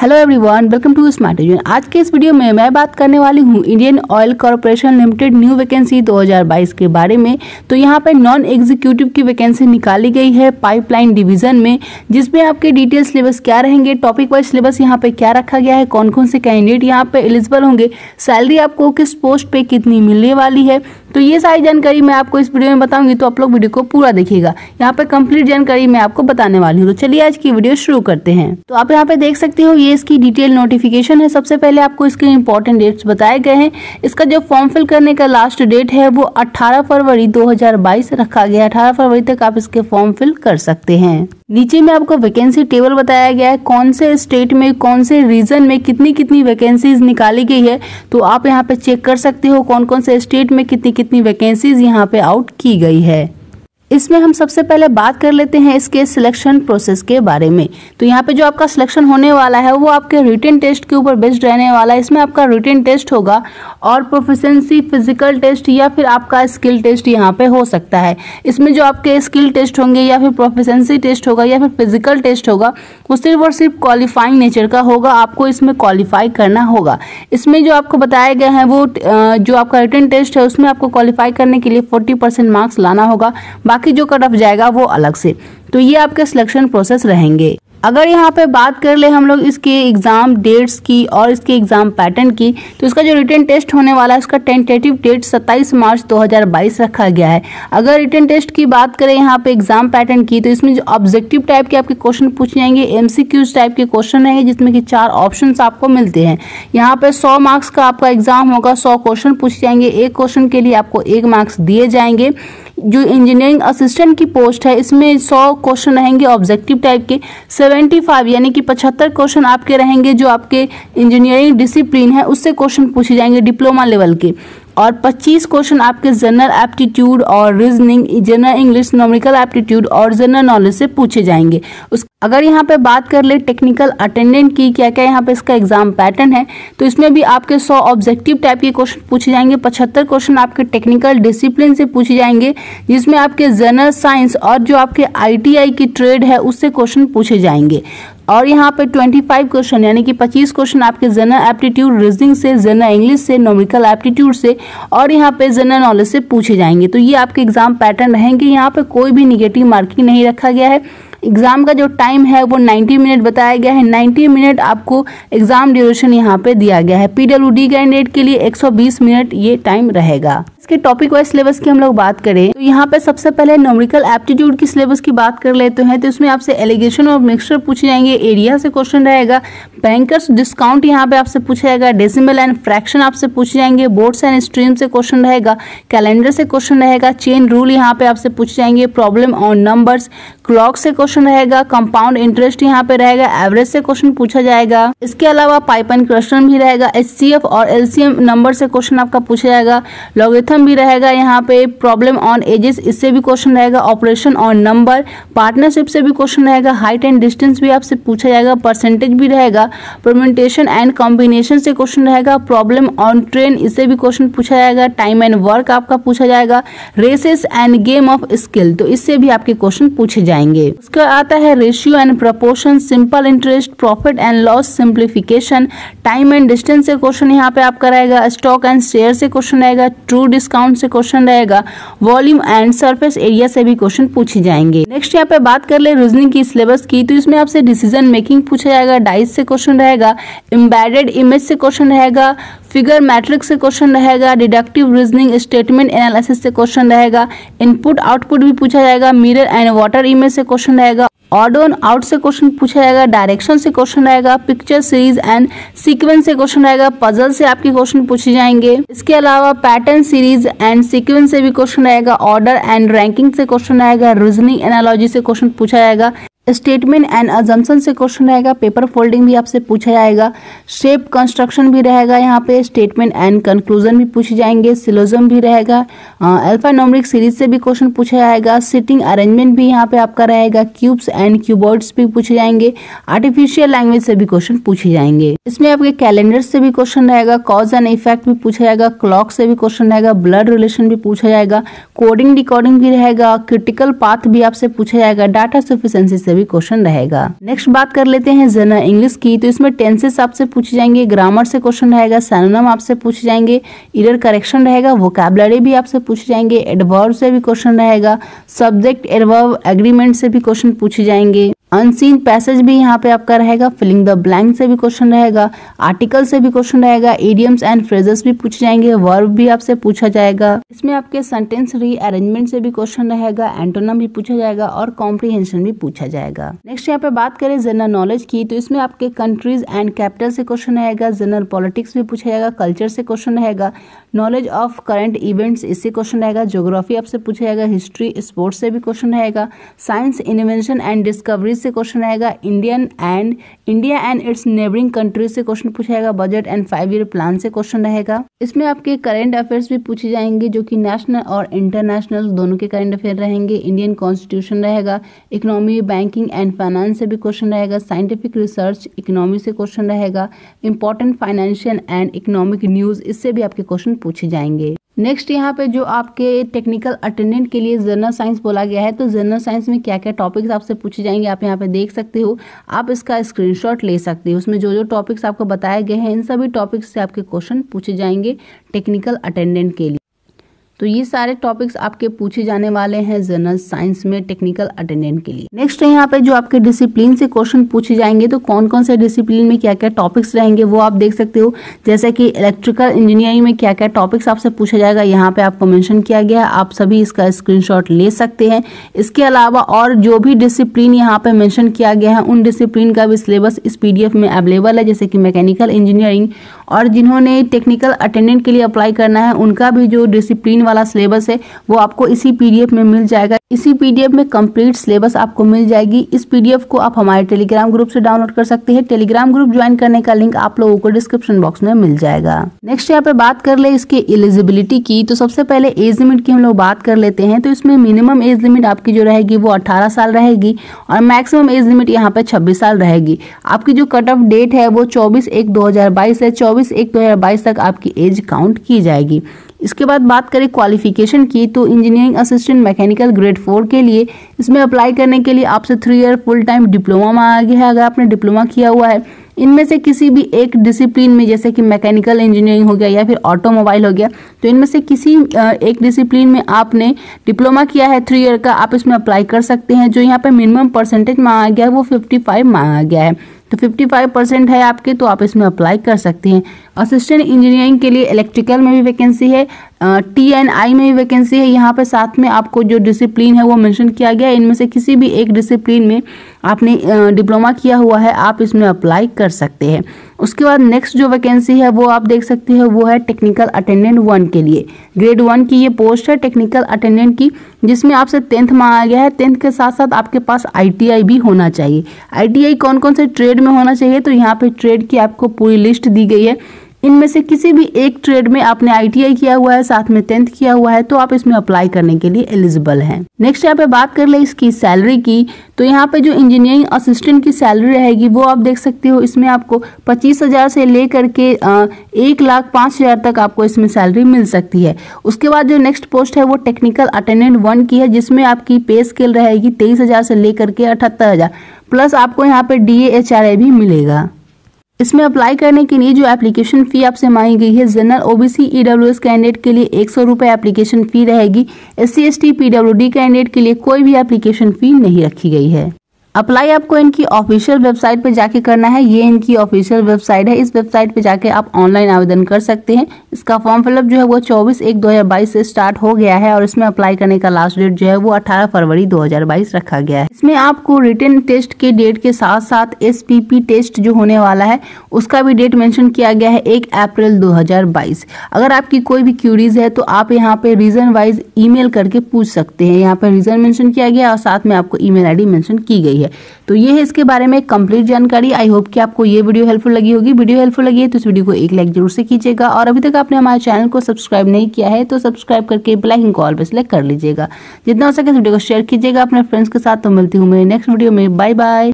Hello everyone welcome to smart एजुन आज के इस वीडियो में मैं बात करने वाली हूँ Indian oil corporation limited new vacancy 2022 के बारे में। तो यहाँ पे नॉन एग्जीक्यूटिव की वैकेंसी निकाली गई है पाइपलाइन डिवीज़न में, जिसमें आपके डिटेल सिलेबस क्या रहेंगे टॉपिक वाइज सिलेबस यहाँ पे क्या रखा गया है कौन कौन से कैंडिडेट यहाँ पे एलिजिबल होंगे सैलरी आपको किस पोस्ट पे कितनी मिलने वाली है तो ये सारी जानकारी मैं आपको इस वीडियो में बताऊँगी तो आप लोग वीडियो को पूरा देखिएगा। यहाँ पे कंप्लीट जानकारी मैं आपको बताने वाली हूँ। तो चलिए आज की वीडियो शुरू करते हैं। तो आप यहाँ पे देख सकते हो, ये इसकी डिटेल नोटिफिकेशन है। सबसे पहले आपको इसके इम्पोर्टेंट डेट्स बताए गए हैं। इसका जो फॉर्म फिल करने का लास्ट डेट है, वो अट्ठारह फरवरी दो हज़ार बाईस रखा गया अठारह फरवरी तक आप इसके फॉर्म फिल कर सकते हैं। नीचे में आपको वैकेंसी टेबल बताया गया है। कौन से स्टेट में, कौन से रीजन में कितनी कितनी वैकेंसीज निकाली गई है तो आप यहाँ पे चेक कर सकते हो। कौन कौन से स्टेट में कितनी कितनी वैकेंसीज यहाँ पे आउट की गई है। इसमें हम सबसे पहले बात कर लेते हैं इसके सिलेक्शन प्रोसेस के बारे में। तो यहाँ पे जो आपका सिलेक्शन होने वाला है, वो आपके रिटर्न टेस्ट के ऊपर बेस्ड रहने वाला है। इसमें आपका रिटर्न टेस्ट होगा और प्रोफिशेंसी फ़िज़िकल टेस्ट या फिर आपका स्किल टेस्ट यहाँ पे हो सकता है। इसमें जो आपके स्किल टेस्ट होंगे या फिर प्रोफिशेंसी टेस्ट होगा या फिर फ़िज़िकल टेस्ट होगा, वो सिर्फ़ और सिर्फ़ क्वालिफाइंग नेचर का होगा। आपको इसमें क्वालिफाई करना होगा। इसमें जो आपको बताया गया है, वो जो आपका रिटर्न टेस्ट है, उसमें आपको क्वालिफाई करने के लिए फोर्टी मार्क्स लाना होगा। बाकी जो कट ऑफ़ जाएगा वो अलग से। तो ये आपके सिलेक्शन प्रोसेस रहेंगे। अगर यहाँ पे बात कर ले हम लोग इसके एग्ज़ाम डेट्स की और इसके एग्ज़ाम पैटर्न की तो इसका जो रिटर्न टेस्ट होने वाला है, उसका टेंटेटिव डेट 27 मार्च 2022 रखा गया है। अगर रिटर्न टेस्ट की बात करें यहाँ पे एग्ज़ाम पैटर्न की तो इसमें जो ऑब्जेक्टिव टाइप के आपके क्वेश्चन पूछे जाएँगे एमसीक्यूज टाइप के क्वेश्चन रहेंगे, जिसमें कि चार ऑप्शन आपको मिलते हैं। यहाँ पे सौ मार्क्स का आपका एग्ज़ाम होगा, सौ क्वेश्चन पूछे जाएँगे, एक क्वेश्चन के लिए आपको एक मार्क्स दिए जाएँगे। जो इंजीनियरिंग असिस्टेंट की पोस्ट है, इसमें सौ क्वेश्चन रहेंगे ऑब्जेक्टिव टाइप के। सेवेंटी फाइव, यानी कि पचहत्तर क्वेश्चन आपके रहेंगे, जो आपके इंजीनियरिंग डिसिप्लिन है, उससे क्वेश्चन पूछे जाएँगे डिप्लोमा लेवल के। और 25 क्वेश्चन आपके जनरल एप्टीट्यूड और reasoning general English numerical aptitude और जनरल नॉलेज से पूछे जाएँगे। उस अगर यहाँ पे बात कर ले टेक्निकल अटेंडेंट की, क्या क्या यहाँ पे इसका एग्ज़ाम पैटर्न है तो इसमें भी आपके 100 ऑब्जेक्टिव टाइप के क्वेश्चन पूछे जाएँगे 75 क्वेश्चन आपके टेक्निकल डिसिप्लिन से पूछे जाएँगे, जिसमें आपके जनरल साइंस और जो आपके आईटीआई की ट्रेड है, उससे क्वेश्चन पूछे जाएँगे। और यहाँ पे 25 क्वेश्चन यानी कि 25 क्वेश्चन आपके जनरल एप्टीट्यूड रीजनिंग से जनरल इंग्लिश से नॉमिकल एप्टीट्यूड से और यहाँ पे जनरल नॉलेज से पूछे जाएँगे। तो ये आपके एग्ज़ाम पैटर्न रहेंगे। यहाँ पे कोई भी निगेटिव मार्किंग नहीं रखा गया है। एग्ज़ाम का जो टाइम है वो 90 मिनट बताया गया है। 90 मिनट आपको एग्ज़ाम ड्यूरेशन यहाँ पे दिया गया है। पीडब्ल्यूडी कैंडिडेट के लिए 120 मिनट ये टाइम रहेगा। इसके टॉपिक वाइज सिलेबस की हम लोग बात करें तो यहाँ पे सबसे पहले नोमरिकल एप्टीट्यूड की सिलेबस की बात कर लेते हैं तो इसमें आपसे एलिगेशन और मिक्सचर पूछे जाएँगे एरिया से क्वेश्चन रहेगा बैंकर्स डिस्काउंट यहाँ पे आपसे पूछा जाएगा डेसिमल एंड फ्रैक्शन आपसे पूछे जाएँगे बोर्ड्स एंड स्ट्रीम से क्वेश्चन रहेगा कैलेंडर से क्वेश्चन रहेगा चेन रूल यहाँ पे आपसे पूछे जाएँगे प्रॉब्लम ऑन नंबर्स क्लॉक से क्वेश्चन रहेगा कंपाउंड इंटरेस्ट यहाँ पे रहेगा एवरेज से क्वेश्चन पूछा जाएगा, इसके अलावा पाइप एंड क्रशन भी रहेगा एच और एलसीएम नंबर से क्वेश्चन आपका पूछा जाएगा लॉगिथम क्वेश्चन भी रहेगा यहाँ पे प्रॉब्लम ऑन एजेस इससे भी क्वेश्चन रहेगा ऑपरेशन ऑन नंबर पार्टनरशिप से भी क्वेश्चन रहेगा हाइट एंड डिस्टेंस भी आपसे पूछा जाएगा परसेंटेज भी रहेगा प्रोमेंटेशन एंड कॉम्बिनेशन से क्वेश्चन रहेगा प्रॉब्लम ऑन ट्रेन इससे भी क्वेश्चन पूछा जाएगा टाइम एंड वर्क आपका पूछा जाएगा races and game of skill तो इससे भी आपके क्वेश्चन पूछे जाएँगे। उसका आता है ratio and proportion simple interest profit and loss simplification time and distance से क्वेश्चन यहाँ पे आपका रहेगा स्टॉक एंड शेयर से क्वेश्चन रहेगा ट्रू डिस्काउंट से क्वेश्चन रहेगा। वॉल्यूम एंड सरफेस एरिया से भी क्वेश्चन पूछे जाएँगे। नेक्स्ट यहाँ पे बात कर ले रीजनिंग की सिलेबस की। तो इसमें आपसे डिसीज़न मेकिंग पूछा जाएगा डाइस से क्वेश्चन रहेगा एम्बेडेड इमेज से क्वेश्चन रहेगा फिगर मैट्रिक से क्वेश्चन रहेगा डिडक्टिव रीजनिंग स्टेटमेंट एनालिसिस से क्वेश्चन रहेगा इनपुट आउटपुट भी पूछा जाएगा मिरर एंड वाटर इमेज से क्वेश्चन रहेगा ऑड ऑन आउट से क्वेश्चन पूछा जाएगा डायरेक्शन से क्वेश्चन रहेगा पिक्चर सीरीज़ एंड सीक्वेंस से क्वेश्चन रहेगा पजल से आपके क्वेश्चन पूछे जाएँगे। इसके अलावा पैटर्न सीरीज़ एंड सीक्वेंस से भी क्वेश्चन रहेगा ऑर्डर एंड रैंकिंग से क्वेश्चन रहेगा रीजनिंग एनालॉजी से क्वेश्चन पूछा जाएगा। स्टेटमेंट एंड अजम्पन से क्वेश्चन रहेगा पेपर फोल्डिंग भी आपसे पूछा जाएगा शेप कंस्ट्रक्शन भी रहेगा यहाँ पे स्टेटमेंट एंड कंक्लूजन भी पूछे जाएँगे सिलोजम भी रहेगा अल्फ़ा नोमरिक सीरीज़ से भी क्वेश्चन पूछा जाएगा सिटिंग अरेंजमेंट भी यहाँ पे आपका रहेगा क्यूब्स एंड क्यूबोर्ड्स भी पूछे जाएँगे आर्टिफिशियल लैंग्वेज से भी क्वेश्चन पूछे जाएँगे। इसमें आपके कैलेंडर से भी क्वेश्चन रहेगा कॉज एंड इफ़ेक्ट भी पूछा जाएगा क्लॉक से भी क्वेश्चन रहेगा ब्लड रिलेशन भी पूछा जाएगा कोडिंग डिकोडिंग भी रहेगा क्रिटिकल पाथ भी आपसे पूछा जाएगा डाटा सफिशियंसी से भी क्वेश्चन रहेगा। नेक्स्ट बात कर लेते हैं जनरल इंग्लिश की। तो इसमें टेंसेस आपसे पूछे जाएँगे ग्रामर से क्वेश्चन रहेगा सैनोनम आपसे पूछे जाएँगे इरर करेक्शन रहेगा वोकेबलरी भी आपसे पूछे जाएँगे एडवर्ब से भी क्वेश्चन रहेगा सब्जेक्ट एडवर्ब एग्रीमेंट से भी क्वेश्चन पूछे जाएँगे। अनसीन पैसेज भी यहाँ पे आपका रहेगा फिलिंग द ब्लैंक से भी क्वेश्चन रहेगा आर्टिकल से भी क्वेश्चन रहेगा एडियम्स एंड फ्रेजेस भी पूछे जाएँगे वर्ब भी आपसे पूछा जाएगा। इसमें आपके सेंटेंस री अरेंजमेंट से भी क्वेश्चन रहेगा एंटोनम भी पूछा जाएगा और कॉम्प्रीहेंशन भी पूछा जाएगा। नेक्स्ट यहाँ पे बात करें जनरल नॉलेज की तो इसमें आपके कंट्रीज़ एंड कैपिटल से क्वेश्चन रहेगा जनरल पॉलिटिक्स भी पूछा जाएगा कल्चर से क्वेश्चन रहेगा नॉलेज ऑफ़ करंट इवेंट्स इससे क्वेश्चन रहेगा ज्योग्राफी आपसे पूछा जाएगा हिस्ट्री स्पोर्ट्स से भी क्वेश्चन रहेगा साइंस इन्वेंशन एंड डिस्कवरी से क्वेश्चन रहेगा Indian and India and its neighbouring countries से क्वेश्चन पूछा जाएगा budget and five year plan से क्वेश्चन रहेगा। इसमें आपके करेंट अफेयर्स भी पूछे जाएँगे, जो कि नेशनल और इंटरनेशनल दोनों के करेंट अफेयर रहेंगे। इंडियन कॉन्स्टिट्यूशन रहेगा इकोनॉमी बैंकिंग एंड फाइनेंस से भी क्वेश्चन रहेगा। साइंटिफिक रिसर्च इकोनॉमी से क्वेश्चन रहेगा। Important financial and economic news इससे भी आपके क्वेश्चन पूछे जाएँगे। नेक्स्ट यहाँ पे जो आपके टेक्निकल अटेंडेंट के लिए जनरल साइंस बोला गया है तो जनरल साइंस में क्या क्या टॉपिक्स आपसे पूछे जाएँगे, आप यहाँ पे देख सकते हो। आप इसका स्क्रीनशॉट ले सकते हो। उसमें जो जो टॉपिक्स आपको बताए गए हैं, इन सभी टॉपिक्स से आपके क्वेश्चन पूछे जाएँगे टेक्निकल अटेंडेंट के लिए। तो ये सारे टॉपिक्स आपके पूछे जाने वाले हैं जनरल साइंस में टेक्निकल अटेंडेंट के लिए। नेक्स्ट है यहाँ पे जो आपके डिसिप्लिन से क्वेश्चन पूछे जाएँगे तो कौन कौन से डिसिप्लिन में क्या क्या टॉपिक्स रहेंगे, वो आप देख सकते हो। जैसे कि इलेक्ट्रिकल इंजीनियरिंग में क्या क्या टॉपिक्स आपसे पूछा जाएगा, यहाँ पे आपको मेंशन किया गया है। आप सभी इसका स्क्रीनशॉट ले सकते हैं। इसके अलावा और जो भी डिसिप्लिन यहाँ पे मैंशन किया गया है, उन डिसिप्लिन का भी सिलेबस इस पीडीएफ में अवेलेबल है, जैसे कि मैकेनिकल इंजीनियरिंग और जिन्होंने टेक्निकल अटेंडेंट के लिए अप्लाई करना है, उनका भी जो डिसिप्लिन वाला सिलेबस है, वो आपको इसी पीडीएफ में मिल जाएगा। इसी पीडीएफ में कंप्लीट सिलेबस आपको मिल जाएगी। इस पीडीएफ को आप हमारे टेलीग्राम ग्रुप से डाउनलोड कर सकते हैं। टेलीग्राम ग्रुप ज्वाइन करने का लिंक आप लोगों को डिस्क्रिप्शन बॉक्स में मिल जाएगा। नेक्स्ट यहाँ पे बात कर ले इसके एलिजिबिलिटी की। तो सबसे पहले एज लिमिट की हम लोग बात कर लेते हैं। तो इसमें मिनिमम एज लिमिट आपकी जो रहेगी वो अठारह साल रहेगी और मैक्सिमम एज लिमिट यहाँ पे छब्बीस साल रहेगी। आपकी जो कट ऑफ़ डेट है वो चौबीस एक दो है। चौबीस एक दो तक आपकी एज काउंट की जाएगी। इसके बाद बात करें क्वालिफिकेशन की तो engineering assistant mechanical grade four के लिए, इसमें अप्लाई करने के लिए आपसे three year full time diploma मांगा गया है, अगर आपने डिप्लोमा किया हुआ है। इनमें से किसी भी एक डिसिप्लिन में, जैसे कि मैकेनिकल इंजीनियरिंग हो गया या फिर ऑटोमोबाइल हो गया तो इनमें से किसी एक डिसिप्लिन में आपने डिप्लोमा किया है थ्री ईयर का, आप इसमें अप्लाई कर सकते हैं। जो यहाँ पर मिनिमम परसेंटेज मांगा गया है, वो फिफ्टी फाइव मांगा गया है। तो 55 परसेंट है आपके तो आप इसमें अप्लाई कर सकते हैं। असिस्टेंट इंजीनियरिंग के लिए इलेक्ट्रिकल में भी वैकेंसी है। टी एन आई में भी वैकेंसी है। यहाँ पे साथ में आपको जो डिसिप्लिन है वो मेंशन किया गया। है इनमें से किसी भी एक डिसिप्लिन में आपने डिप्लोमा किया हुआ है, आप इसमें अप्लाई कर सकते हैं। उसके बाद नेक्स्ट जो वैकेंसी है वो आप देख सकते हैं, वो है टेक्निकल अटेंडेंट वन के लिए। ग्रेड वन की ये पोस्ट है टेक्निकल अटेंडेंट की, जिसमें आपसे टेंथ मांगा गया है। टेंथ के साथ साथ आपके पास आईटीआई भी होना चाहिए। आईटीआई कौन कौन से ट्रेड में होना चाहिए? तो यहाँ पे ट्रेड की आपको पूरी लिस्ट दी गई है। इनमें से किसी भी एक ट्रेड में आपने आईटीआई किया हुआ है, साथ में टेंथ किया हुआ है तो आप इसमें अप्लाई करने के लिए एलिजिबल हैं। नेक्स्ट यहाँ पे बात कर ले इसकी सैलरी की तो यहाँ पे जो इंजीनियरिंग असिस्टेंट की सैलरी रहेगी, वो आप देख सकते हो, इसमें आपको पच्चीस हज़ार से लेकर के एक लाख पाँच हज़ार तक आपको इसमें सैलरी मिल सकती है। उसके बाद जो नेक्स्ट पोस्ट है, वो टेक्निकल अटेंडेंट वन की है, जिसमें आपकी पे स्केल रहेगी तेईस हज़ार से लेकर के अठहत्तर हज़ार। प्लस आपको यहाँ पे डी भी मिलेगा। इसमें अप्लाई करने के लिए जो एप्लीकेशन फ़ी आपसे मांगी गई है जनरल ओबीसी ईडब्ल्यूएस कैंडिडेट के लिए एक सौ रुपये एप्लीकेशन फ़ी रहेगी। S C S T PWD candidate के लिए कोई भी एप्लीकेशन फ़ी नहीं रखी गई है। अप्लाई आपको इनकी ऑफिशियल वेबसाइट पे जाके करना है। ये इनकी ऑफिशियल वेबसाइट है। इस वेबसाइट पे जाके आप ऑनलाइन आवेदन कर सकते हैं। इसका फॉर्म फिलअप जो है वो 24 एक 2022 से स्टार्ट हो गया है और इसमें अप्लाई करने का लास्ट डेट जो है वो 18 फरवरी 2022 रखा गया है। इसमें आपको रिटर्न टेस्ट के डेट के साथ साथ एस टेस्ट जो होने वाला है, उसका भी डेट मैंशन किया गया है एक अप्रैल दो हज़ार बाईस। अगर आपकी कोई भी क्यूरीज है तो आप यहाँ पे रीजन वाइज ई करके पूछ सकते हैं। यहाँ पे रीजन मैंशन किया गया और साथ में आपको ई मेल मैंशन की गई है। तो ये है इसके बारे में कंप्लीट जानकारी। आई होप कि आपको ये वीडियो हेल्पफुल लगी होगी। वीडियो हेल्पफुल लगी है तो इस वीडियो को एक लाइक ज़रूर से कीजिएगा। और अभी तक आपने हमारे चैनल को सब्सक्राइब नहीं किया है तो सब्सक्राइब करके ब्लैकिंग कॉल पर सिलेक्ट कर लीजिएगा। जितना हो सके इस वीडियो को शेयर कीजिएगा अपने फ्रेंड्स के साथ। तो मिलती हूँ मेरे नेक्स्ट वीडियो में। Bye bye